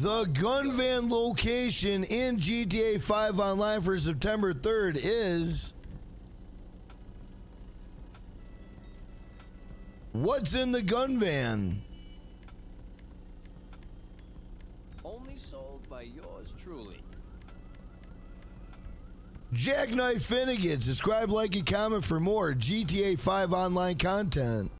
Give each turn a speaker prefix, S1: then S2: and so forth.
S1: The gun van location in GTA 5 Online for September 3rd is. What's in the gun van?
S2: Only sold by yours truly.
S1: Jackknife Finnegan. Subscribe, like, and comment for more GTA 5 Online content.